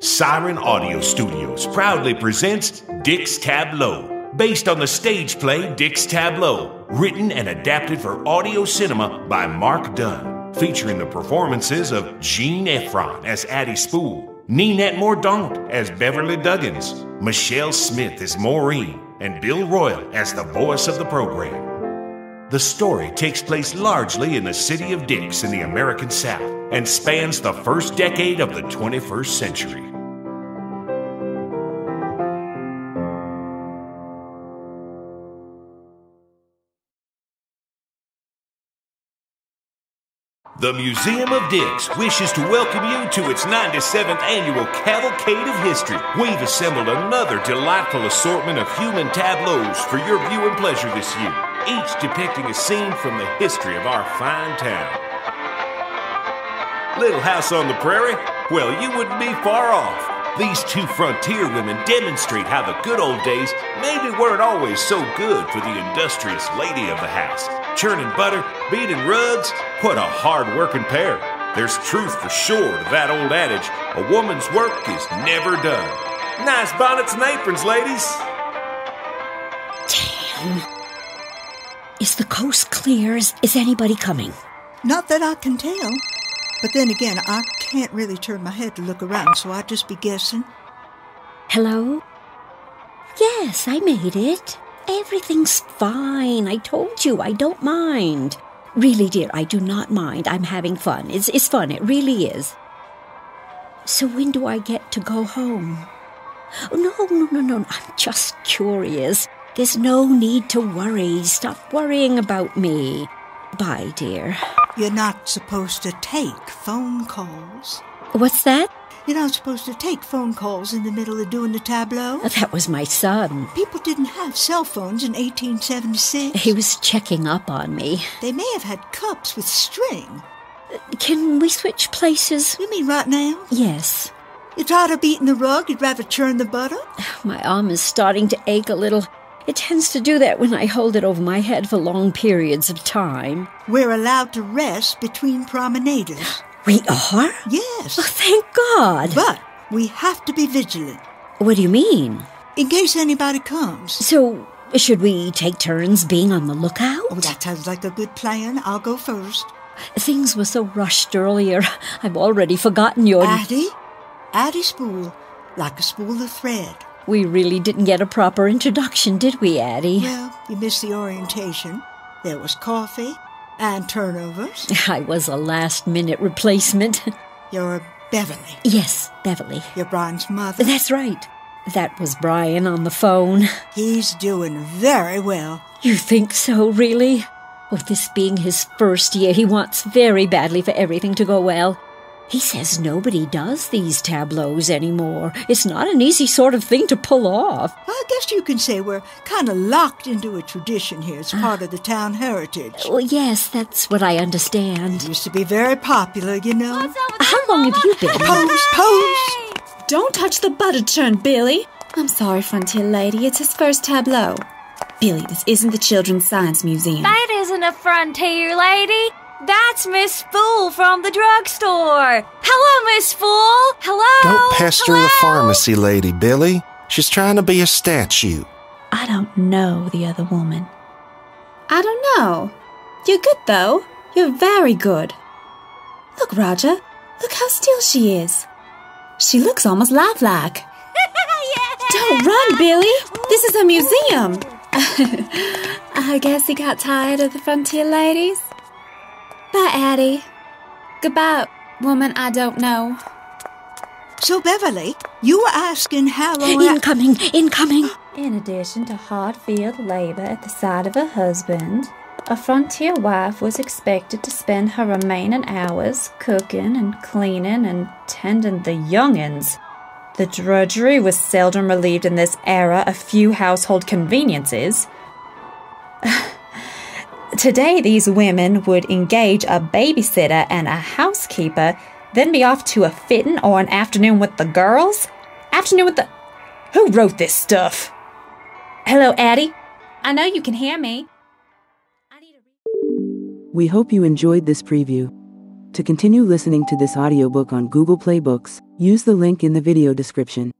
Siren Audio Studios proudly presents Dix Tableaux, based on the stage play Dix Tableaux, written and adapted for audio cinema by Mark Dunn, featuring the performances of Jean Efron as Addie Spool, Ninette Mordaunt as Beverly Duggins, Michelle Smith as Maureen, and Bill Royal as the voice of the program. The story takes place largely in the city of Dix in the American South and spans the first decade of the 21st century. The Museum of Dix wishes to welcome you to its 97th annual Cavalcade of History. We've assembled another delightful assortment of human tableaus for your viewing pleasure this year, each depicting a scene from the history of our fine town. Little House on the Prairie? Well, you wouldn't be far off. These two frontier women demonstrate how the good old days maybe weren't always so good for the industrious lady of the house. Churning butter, beating rugs, what a hard working pair. There's truth for sure to that old adage a woman's work is never done. Nice bonnets and aprons, ladies. Damn. Coast clear? Is, is anybody coming? Not that I can tell. But then again, I can't really turn my head to look around, so I'd just be guessing. Hello? Yes, I made it. Everything's fine. I told you, I don't mind. Really, dear, I do not mind. I'm having fun. It's, it's fun, it really is. So when do I get to go home? Oh, no, no, no, no. I'm just curious. There's no need to worry. Stop worrying about me. Bye, dear. You're not supposed to take phone calls. What's that? You're not supposed to take phone calls in the middle of doing the tableau. Oh, that was my son. People didn't have cell phones in 1876. He was checking up on me. They may have had cups with string. Can we switch places? You mean right now? Yes. You're tired of beating the rug? You'd rather churn the butter? My arm is starting to ache a little. It tends to do that when I hold it over my head for long periods of time. We're allowed to rest between promenaders. We are? Yes. Oh, thank God. But we have to be vigilant. What do you mean? In case anybody comes. So, should we take turns being on the lookout? Oh, that sounds like a good plan. I'll go first. Things were so rushed earlier. I've already forgotten your. Addie? Addie Spool, like a spool of thread. We really didn't get a proper introduction, did we, Addie? Well, you missed the orientation. There was coffee and turnovers. I was a last minute replacement. You're Beverly. Yes, Beverly. You're Brian's mother. That's right. That was Brian on the phone. He's doing very well. You think so, really? With this being his first year, he wants very badly for everything to go well. He says nobody does these tableaus anymore. It's not an easy sort of thing to pull off. I guess you can say we're kind of locked into a tradition here. It's part of the town heritage. Well, yes, that's what I understand. It used to be very popular, you know. How long have you been? Pose, pose. Don't touch the butter churn, Billy. I'm sorry, Frontier Lady. It's his first tableau. Billy, this isn't the Children's Science Museum. That isn't a frontier lady. That's Miss Spool from the drugstore. Hello, Miss Spool. Hello. Don't pester Hello? the pharmacy lady, Billy. She's trying to be a statue. I don't know the other woman. I don't know. You're good, though. You're very good. Look, Roger. Look how still she is. She looks almost lifelike. Don't run, Billy. This is a museum. I guess he got tired of the frontier ladies. Bye, Addie. Goodbye, woman I don't know. So, Beverly, you were asking how long. I- Incoming, incoming. In addition to hard field labor at the side of her husband, a frontier wife was expected to spend her remaining hours cooking and cleaning and tending the young'uns. The drudgery was seldom relieved in this era of few household conveniences. Today, these women would engage a babysitter and a housekeeper, then be off to a fitting or an afternoon with the girls. Afternoon with the. Who wrote this stuff? Hello, Addie. I know you can hear me. We hope you enjoyed this preview. To continue listening to this audiobook on Google Play Books, Use the link in the video description.